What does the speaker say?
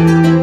Música